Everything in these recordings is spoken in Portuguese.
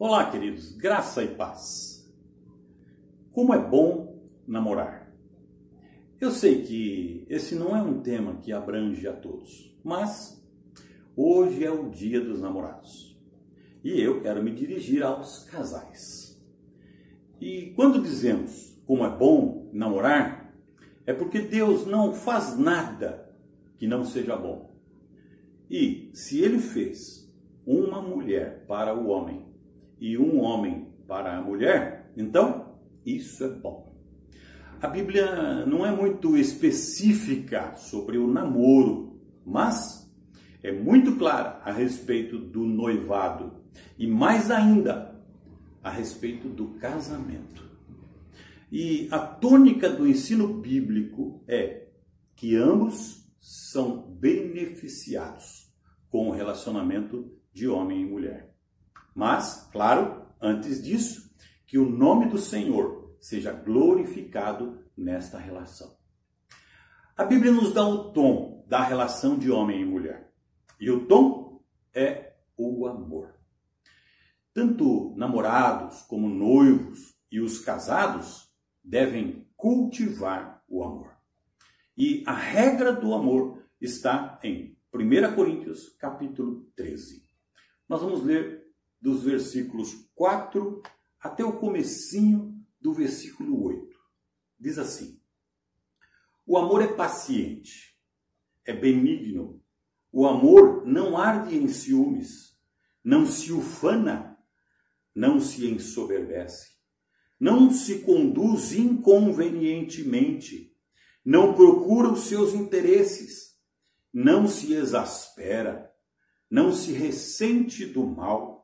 Olá, queridos, graça e paz. Como é bom namorar. Eu sei que esse não é um tema que abrange a todos, mas hoje é o dia dos namorados e eu quero me dirigir aos casais. E quando dizemos como é bom namorar, é porque Deus não faz nada que não seja bom. E se ele fez uma mulher para o homem e um homem para a mulher, então isso é bom. A Bíblia não é muito específica sobre o namoro, mas é muito clara a respeito do noivado e mais ainda a respeito do casamento. E a tônica do ensino bíblico é que ambos são beneficiados com o relacionamento de homem e mulher. Mas, claro, antes disso, que o nome do Senhor seja glorificado nesta relação. A Bíblia nos dá o tom da relação de homem e mulher. E o tom é o amor. Tanto namorados como noivos e os casados devem cultivar o amor. E a regra do amor está em 1 Coríntios, capítulo 13. Nós vamos ler dos versículos 4 até o comecinho do versículo 8. Diz assim: O amor é paciente, é benigno. O amor não arde em ciúmes, não se ufana, não se ensoberbece, não se conduz inconvenientemente, não procura os seus interesses, não se exaspera, não se ressente do mal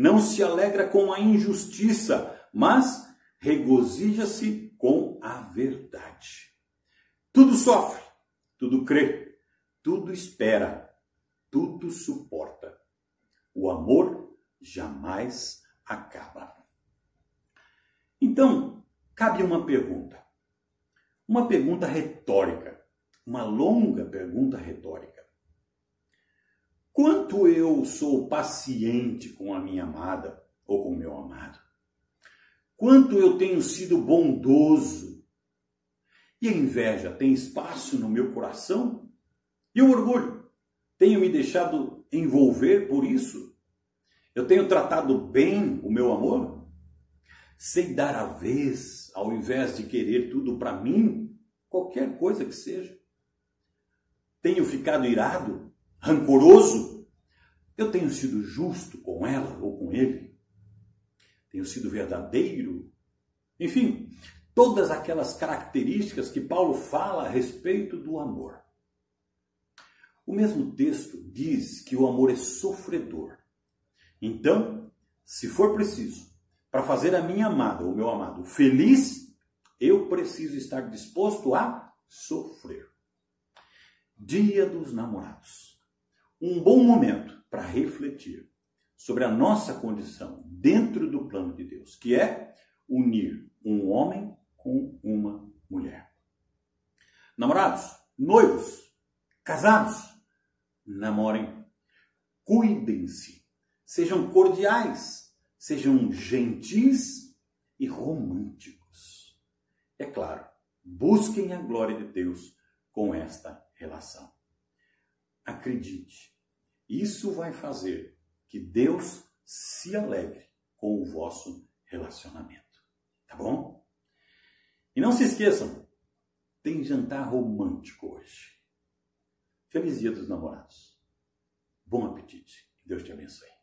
não se alegra com a injustiça, mas regozija-se com a verdade. Tudo sofre, tudo crê, tudo espera, tudo suporta. O amor jamais acaba. Então, cabe uma pergunta. Uma pergunta retórica, uma longa pergunta retórica. Quanto eu sou paciente com a minha amada ou com o meu amado? Quanto eu tenho sido bondoso? E a inveja tem espaço no meu coração? E o orgulho? Tenho me deixado envolver por isso? Eu tenho tratado bem o meu amor? Sei dar a vez ao invés de querer tudo para mim, qualquer coisa que seja? Tenho ficado irado rancoroso? Eu tenho sido justo com ela ou com ele? Tenho sido verdadeiro? Enfim, todas aquelas características que Paulo fala a respeito do amor. O mesmo texto diz que o amor é sofredor. Então, se for preciso, para fazer a minha amada ou meu amado feliz, eu preciso estar disposto a sofrer. Dia dos Namorados um bom momento para refletir sobre a nossa condição dentro do plano de Deus, que é unir um homem com uma mulher. Namorados, noivos, casados, namorem, cuidem-se, sejam cordiais, sejam gentis e românticos. É claro, busquem a glória de Deus com esta relação. Acredite, isso vai fazer que Deus se alegre com o vosso relacionamento. Tá bom? E não se esqueçam, tem jantar romântico hoje. Feliz Dia dos Namorados. Bom apetite. Que Deus te abençoe.